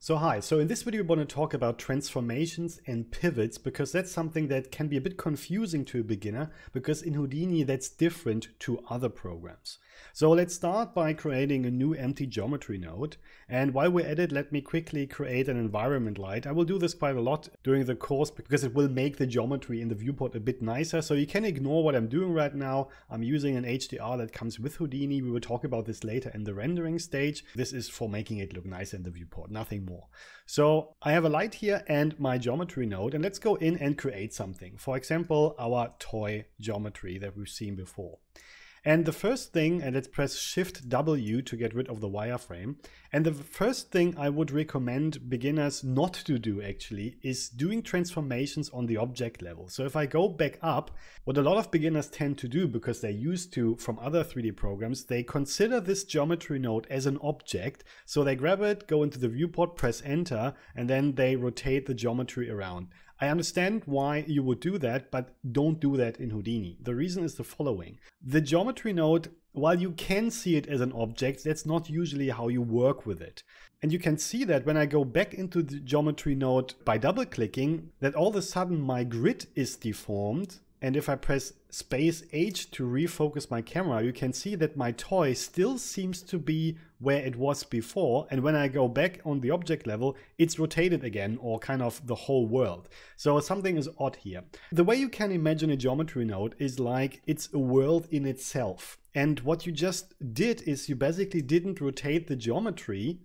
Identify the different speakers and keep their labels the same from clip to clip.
Speaker 1: So hi, so in this video we want to talk about transformations and pivots because that's something that can be a bit confusing to a beginner because in Houdini that's different to other programs. So let's start by creating a new empty geometry node and while we're at it let me quickly create an environment light. I will do this quite a lot during the course because it will make the geometry in the viewport a bit nicer so you can ignore what I'm doing right now. I'm using an HDR that comes with Houdini. We will talk about this later in the rendering stage. This is for making it look nicer in the viewport, nothing more. So I have a light here and my geometry node, and let's go in and create something. For example, our toy geometry that we've seen before. And the first thing, and let's press Shift W to get rid of the wireframe. And the first thing I would recommend beginners not to do actually is doing transformations on the object level. So if I go back up, what a lot of beginners tend to do because they're used to from other 3D programs, they consider this geometry node as an object. So they grab it, go into the viewport, press enter, and then they rotate the geometry around. I understand why you would do that, but don't do that in Houdini. The reason is the following. The geometry node, while you can see it as an object, that's not usually how you work with it. And you can see that when I go back into the geometry node by double clicking, that all of a sudden my grid is deformed and if I press space H to refocus my camera, you can see that my toy still seems to be where it was before. And when I go back on the object level, it's rotated again or kind of the whole world. So something is odd here. The way you can imagine a geometry node is like it's a world in itself. And what you just did is you basically didn't rotate the geometry,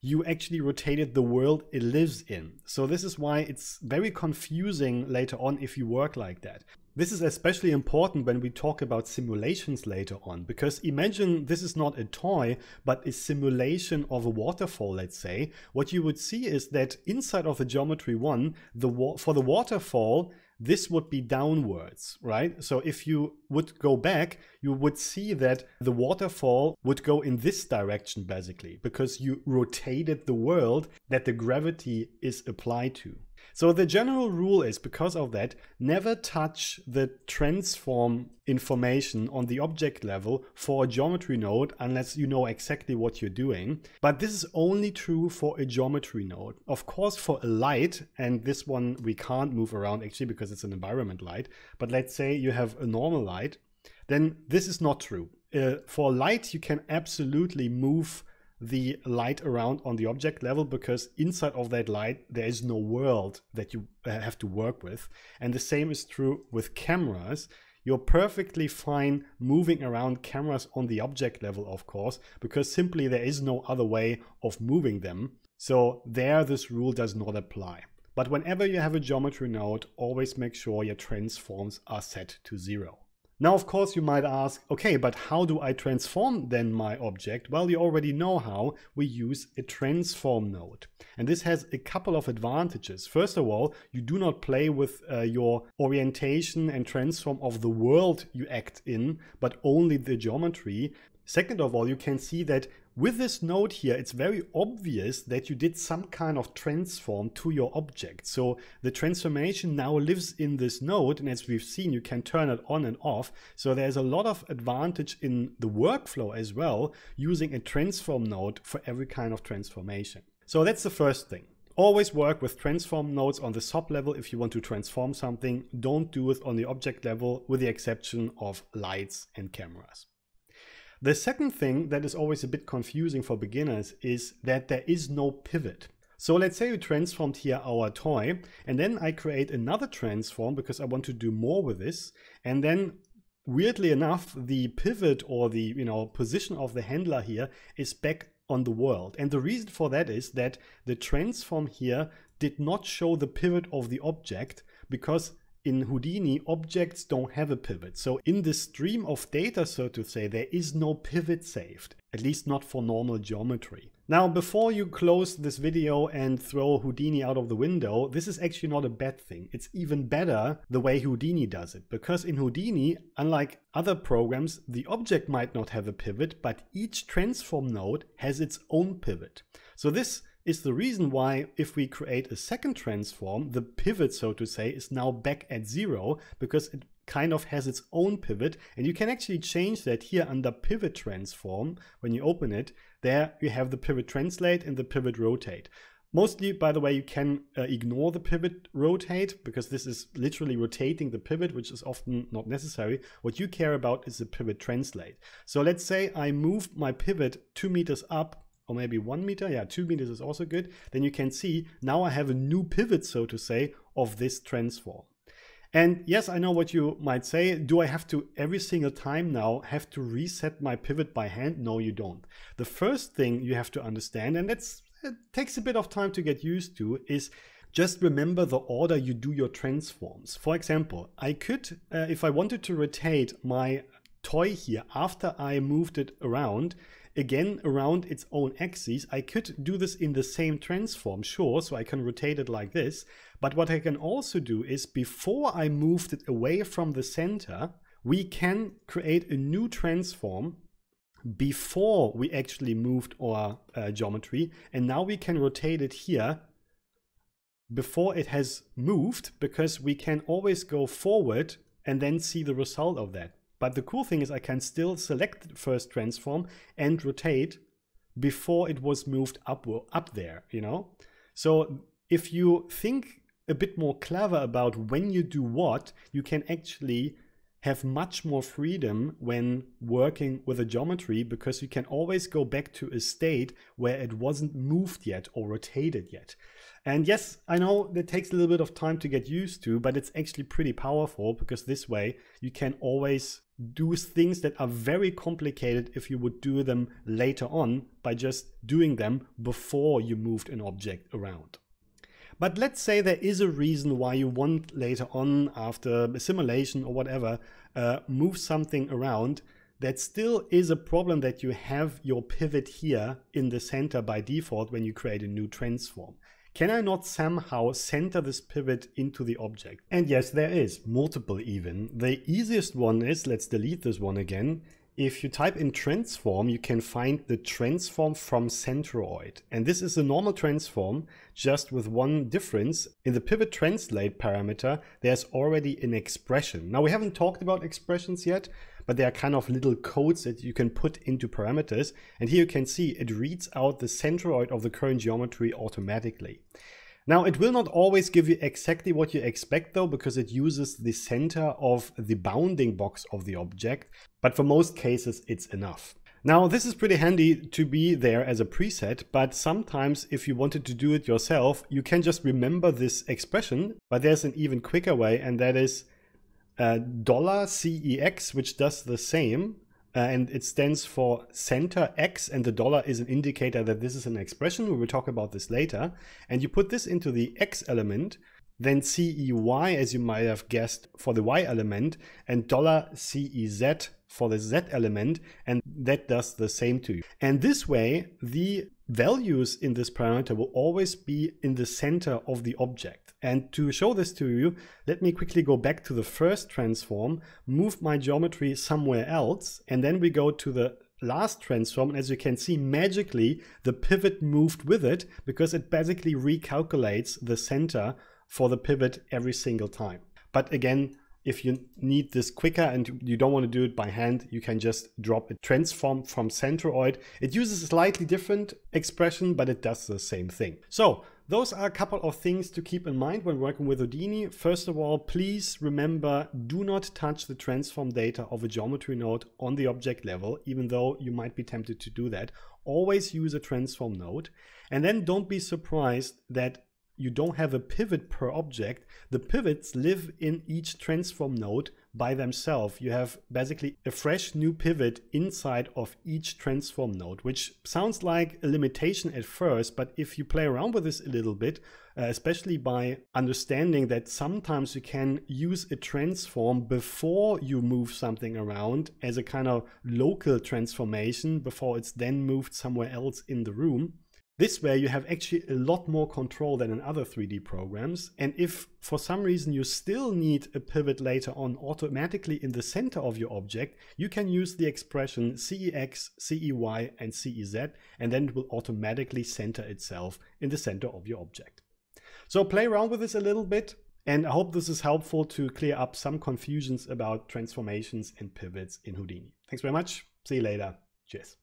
Speaker 1: you actually rotated the world it lives in. So this is why it's very confusing later on if you work like that. This is especially important when we talk about simulations later on, because imagine this is not a toy, but a simulation of a waterfall, let's say. What you would see is that inside of the geometry one, the for the waterfall, this would be downwards, right? So if you would go back, you would see that the waterfall would go in this direction basically, because you rotated the world that the gravity is applied to. So the general rule is because of that, never touch the transform information on the object level for a geometry node unless you know exactly what you're doing. But this is only true for a geometry node. Of course, for a light, and this one we can't move around actually because it's an environment light, but let's say you have a normal light, then this is not true. Uh, for light, you can absolutely move the light around on the object level because inside of that light there is no world that you uh, have to work with. And the same is true with cameras. You're perfectly fine moving around cameras on the object level of course because simply there is no other way of moving them. So there this rule does not apply. But whenever you have a geometry node always make sure your transforms are set to zero now, of course, you might ask, okay, but how do I transform then my object? Well, you already know how. We use a transform node. And this has a couple of advantages. First of all, you do not play with uh, your orientation and transform of the world you act in, but only the geometry. Second of all, you can see that with this node here, it's very obvious that you did some kind of transform to your object. So the transformation now lives in this node. And as we've seen, you can turn it on and off. So there's a lot of advantage in the workflow as well, using a transform node for every kind of transformation. So that's the first thing. Always work with transform nodes on the SOP level if you want to transform something. Don't do it on the object level with the exception of lights and cameras. The second thing that is always a bit confusing for beginners is that there is no pivot. So let's say we transformed here our toy and then I create another transform because I want to do more with this. And then weirdly enough, the pivot or the you know position of the handler here is back on the world. And the reason for that is that the transform here did not show the pivot of the object because in Houdini, objects don't have a pivot. So in the stream of data, so to say, there is no pivot saved, at least not for normal geometry. Now, before you close this video and throw Houdini out of the window, this is actually not a bad thing. It's even better the way Houdini does it, because in Houdini, unlike other programs, the object might not have a pivot, but each transform node has its own pivot. So this is the reason why if we create a second transform, the pivot, so to say, is now back at zero because it kind of has its own pivot. And you can actually change that here under pivot transform. When you open it, there you have the pivot translate and the pivot rotate. Mostly, by the way, you can uh, ignore the pivot rotate because this is literally rotating the pivot, which is often not necessary. What you care about is the pivot translate. So let's say I move my pivot two meters up or maybe one meter. Yeah, two meters is also good. Then you can see now I have a new pivot, so to say, of this transform. And yes, I know what you might say. Do I have to every single time now have to reset my pivot by hand? No, you don't. The first thing you have to understand, and that's it takes a bit of time to get used to is just remember the order you do your transforms. For example, I could, uh, if I wanted to rotate my toy here after I moved it around, again around its own axis, I could do this in the same transform, sure, so I can rotate it like this. But what I can also do is before I moved it away from the center, we can create a new transform before we actually moved our uh, geometry. And now we can rotate it here before it has moved because we can always go forward and then see the result of that. But the cool thing is I can still select the first transform and rotate before it was moved up, up there, you know? So if you think a bit more clever about when you do what, you can actually have much more freedom when working with a geometry because you can always go back to a state where it wasn't moved yet or rotated yet. And yes, I know that takes a little bit of time to get used to, but it's actually pretty powerful because this way you can always do things that are very complicated if you would do them later on by just doing them before you moved an object around. But let's say there is a reason why you want later on, after a simulation or whatever, uh, move something around. That still is a problem that you have your pivot here in the center by default when you create a new transform. Can I not somehow center this pivot into the object? And yes, there is, multiple even. The easiest one is, let's delete this one again, if you type in transform, you can find the transform from centroid. And this is a normal transform, just with one difference. In the pivot translate parameter, there's already an expression. Now we haven't talked about expressions yet, but they are kind of little codes that you can put into parameters. And here you can see it reads out the centroid of the current geometry automatically. Now it will not always give you exactly what you expect though, because it uses the center of the bounding box of the object, but for most cases it's enough. Now this is pretty handy to be there as a preset, but sometimes if you wanted to do it yourself, you can just remember this expression, but there's an even quicker way and that is dollar $CEX, which does the same, uh, and it stands for center X and the dollar is an indicator that this is an expression. We will talk about this later. And you put this into the X element, then CEY, as you might have guessed, for the Y element, and dollar $CEZ for the Z element, and that does the same to you. And this way, the values in this parameter will always be in the center of the object. And to show this to you, let me quickly go back to the first transform, move my geometry somewhere else, and then we go to the last transform. And as you can see, magically, the pivot moved with it because it basically recalculates the center for the pivot every single time. But again, if you need this quicker and you don't want to do it by hand, you can just drop a transform from centroid. It uses a slightly different expression, but it does the same thing. So those are a couple of things to keep in mind when working with Houdini. First of all, please remember, do not touch the transform data of a geometry node on the object level, even though you might be tempted to do that. Always use a transform node. And then don't be surprised that you don't have a pivot per object. The pivots live in each transform node by themselves. You have basically a fresh new pivot inside of each transform node, which sounds like a limitation at first, but if you play around with this a little bit, uh, especially by understanding that sometimes you can use a transform before you move something around as a kind of local transformation before it's then moved somewhere else in the room this way you have actually a lot more control than in other 3D programs. And if for some reason you still need a pivot later on automatically in the center of your object, you can use the expression CEX, CEY and CEZ and then it will automatically center itself in the center of your object. So play around with this a little bit and I hope this is helpful to clear up some confusions about transformations and pivots in Houdini. Thanks very much. See you later. Cheers.